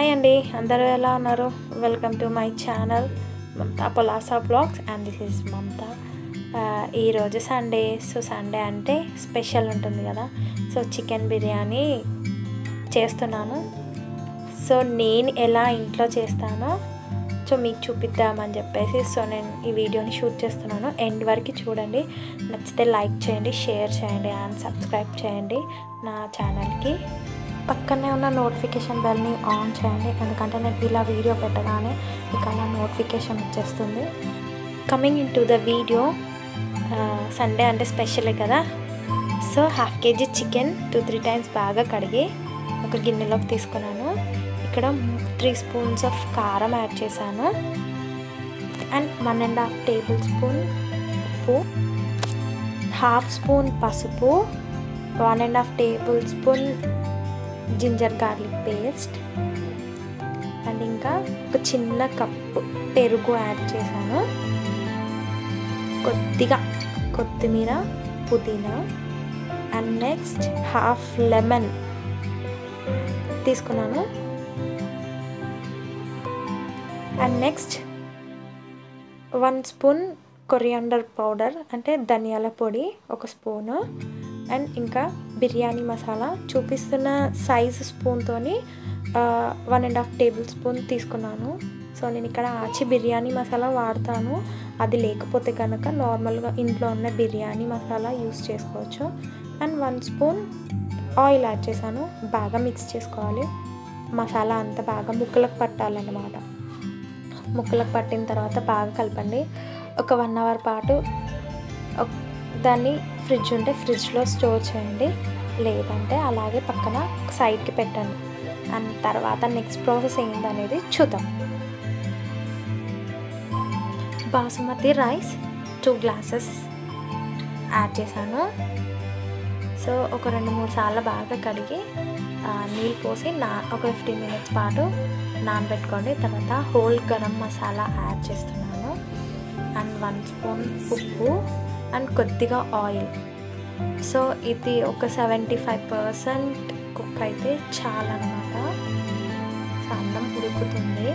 Hi అండి అందరూ ఎలా ఉన్నారు? Welcome to my channel Mamata Polasa blogs and this is Mamata ఈరోజు సండే సో సండే అంటే స్పెషల్ ఉంటుంది కదా. సో చికెన్ బిర్యానీ చేస్తున్నాను. సో నేను ఎలా ఇంట్లో చేస్తానో సో మీకు చూపిద్దామని చెప్పేసి సో నేను ఈ వీడియోని షూట్ చేస్తున్నాను. ఎండ్ వరకు చూడండి. నచ్చితే లైక్ చేయండి షేర్ చేయండి అండ్ సబ్స్క్రైబ్ చేయండి నా ఛానల్కి పక్కనే ఉన్న నోటిఫికేషన్ బెల్ని ఆన్ చేయండి. ఎందుకంటే నేను ఇలా వీడియో పెట్టగానే మీకు అలా నోటిఫికేషన్ వచ్చేస్తుంది. Coming in to the video Sunday అంటే స్పెషలే కదా? So half KG chicken two three times బాగా కడిగి ఒక గిన్నెలోకి తీసుకున్నాను. ఇక్కడ త్రీ స్పూన్స్ ఆఫ్ కారం యాడ్ చేశాను. And one and half tablespoon ఉప్పు హాఫ్ స్పూన్ పసుపు one and half tablespoon ginger garlic paste and ఇంకా ఒక చిన్న కప్పు పెరుగు యాడ్ చేశాను. కొద్దిగా కొత్తిమీర పుదీనా అండ్ నెక్స్ట్ హాఫ్ లెమన్ తీసుకున్నాను. And next one spoon coriander powder అంటే ధనియాల పొడి ఒక స్పూను. అండ్ ఇంకా బిర్యానీ మసాలా చూపిస్తున్న సైజ్ స్పూన్తో one and half tablespoon తీసుకున్నాను. సో నేను ఇక్కడ ఆచి బిర్యానీ మసాలా వాడతాను. అది లేకపోతే కనుక నార్మల్గా ఇంట్లో ఉన్న బిర్యానీ మసాలా యూస్ చేసుకోవచ్చు. And one spoon oil add చేశాను. బాగా మిక్స్ చేసుకోవాలి. మసాలా అంతా బాగా ముక్కలకు పట్టాలన్నమాట. ముక్కలకు పట్టిన తర్వాత బాగా కలపండి. ఒక వన్ అవర్ పాటు దాన్ని ఫ్రిడ్జ్ ఉంటే ఫ్రిడ్జ్లో స్టోర్ చేయండి. లేదంటే అలాగే పక్కన సైడ్కి పెట్టండి. అండ్ తర్వాత నెక్స్ట్ ప్రాసెస్ ఏంటనేది చూద్దాం. Basmati rice two glasses add చేశాను. సో ఒక రెండు మూడు సార్లు బాగా కడిగి నీళ్ళు పోసి నా ఒక ఫిఫ్టీన్ మినిట్స్ పాటు నానబెట్టుకోండి. తర్వాత హోల్ గరం మసాలా యాడ్ చేస్తున్నాను. అండ్ వన్ స్పూన్ ఉప్పు అండ్ కొద్దిగా ఆయిల్. సో ఇది ఒక సెవెంటీ ఫైవ్ పర్సెంట్ కుక్ అయితే చాలన్నమాట. సో అన్నం ఉడుకుతుంది.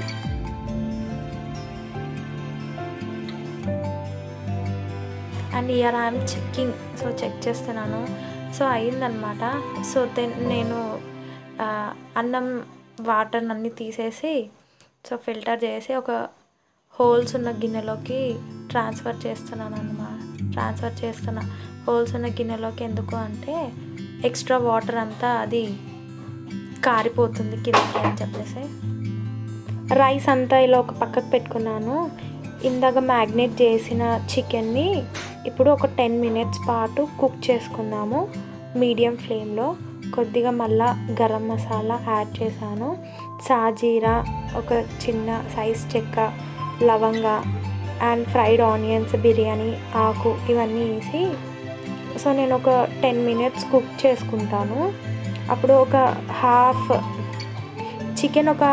And here I'm checking so check చేస్తున్నాను. సో అయిందనమాట సో దెన్ నేను అన్నం వాటర్ అన్నీ తీసేసి సో ఫిల్టర్ చేసి ఒక హోల్స్ ఉన్న గిన్నెలోకి ట్రాన్స్ఫర్ చేస్తున్నాను అనమాట ట్రాన్స్ఫర్ చేస్తున్న హోల్స్ ఉన్న గిన్నెలోకి ఎందుకు అంటే ఎక్స్ట్రా వాటర్ అంతా అది కారిపోతుంది కిందకి అని చెప్పేసి. రైస్ అంతా ఇలా ఒక పక్కకు పెట్టుకున్నాను. ఇందాక మ్యాగ్నేట్ చేసిన చికెన్ని ఇప్పుడు ఒక టెన్ మినిట్స్ పాటు కుక్ చేసుకుందాము మీడియం ఫ్లేమ్లో. కొద్దిగా మళ్ళా గరం మసాలా యాడ్ చేశాను. సాజీరా ఒక చిన్న సైజ్ చెక్క లవంగ అండ్ ఫ్రైడ్ ఆనియన్స్ బిర్యానీ ఆకు ఇవన్నీ వేసి సో నేను ఒక టెన్ మినిట్స్ కుక్ చేసుకుంటాను. అప్పుడు ఒక హాఫ్ చికెన్ ఒక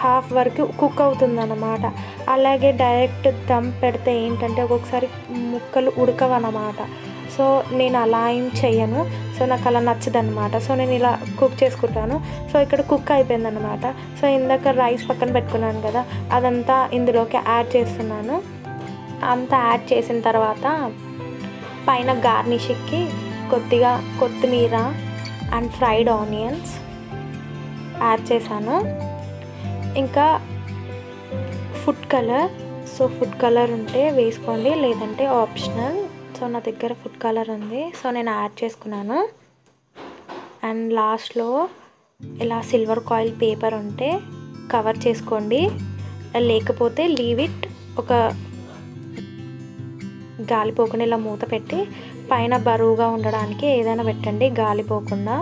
హాఫ్ వరకు కుక్ అవుతుంది అన్నమాట అలాగే డైరెక్ట్ దమ్ పెడితే ఏంటంటే ఒక్కొక్కసారి ముక్కలు ఉడకవన్నమాట. సో నేను అలా ఏం చెయ్యను. సో నాకు అలా నచ్చదనమాట సో నేను ఇలా కుక్ చేసుకుంటాను. సో ఇక్కడ కుక్ అయిపోయింది అనమాట సో ఇందాక రైస్ పక్కన పెట్టుకున్నాను కదా అదంతా ఇందులోకి యాడ్ చేస్తున్నాను. అంతా యాడ్ చేసిన తర్వాత పైన గార్నిషిక్కి కొద్దిగా కొత్తిమీర అండ్ ఫ్రైడ్ ఆనియన్స్ యాడ్ చేశాను. ఇంకా food colour so food colour ఉంటే వేసుకోండి లేదంటే ఆప్షనల్. సో నా దగ్గర ఫుడ్ కలర్ ఉంది సో నేను యాడ్ చేసుకున్నాను. అండ్ లాస్ట్లో ఇలా సిల్వర్ కాయిల్ పేపర్ ఉంటే కవర్ చేసుకోండి. లేకపోతే లీవ్ ఇట్ ఒక గాలిపోకుండా ఇలా మూత పెట్టి పైన బరువుగా ఉండడానికి ఏదైనా పెట్టండి గాలిపోకుండా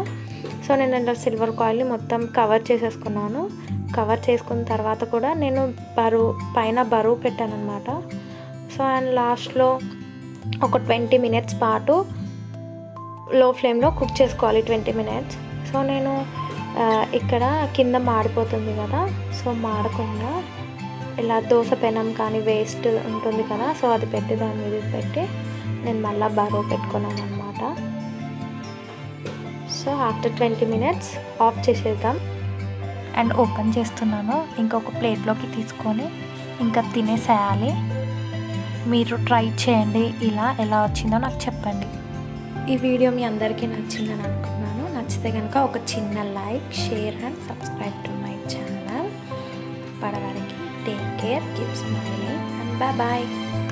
సో నేను ఇలా సిల్వర్ కాయిల్ని మొత్తం కవర్ చేసేసుకున్నాను. కవర్ చేసుకున్న తర్వాత కూడా నేను బరువు పైన బరువు పెట్టాను అనమాట సో అండ్ లాస్ట్లో ఒక ట్వంటీ మినిట్స్ పాటు లో ఫ్లేమ్లో కుక్ చేసుకోవాలి ట్వంటీ మినిట్స్ సో నేను ఇక్కడ కింద మాడిపోతుంది కదా సో మాడకుండా ఇలా దోశ పెనం కానీ వేస్ట్ ఉంటుంది కదా సో అది పెట్టి దాని మీద పెట్టి నేను మళ్ళీ బరువు పెట్టుకున్నాను అనమాట so after twenty minutes off చేసేద్దాం. అండ్ ఓపెన్ చేస్తున్నాను. ఇంకొక ప్లేట్లోకి తీసుకొని ఇంకా తినేసేయాలి. మీరు ట్రై చేయండి ఇలా ఎలా వచ్చిందో నాకు చెప్పండి. ఈ వీడియో మీ అందరికీ నచ్చిందని అనుకున్నాను. నచ్చితే కనుక ఒక చిన్న like share and subscribe to my channel care, keep smiling, and bye bye.